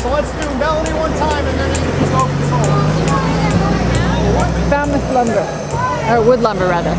So let's do melody one time and then you can go control. Falmouth lumber. Or wood lumber, rather.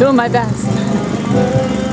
Doing my best.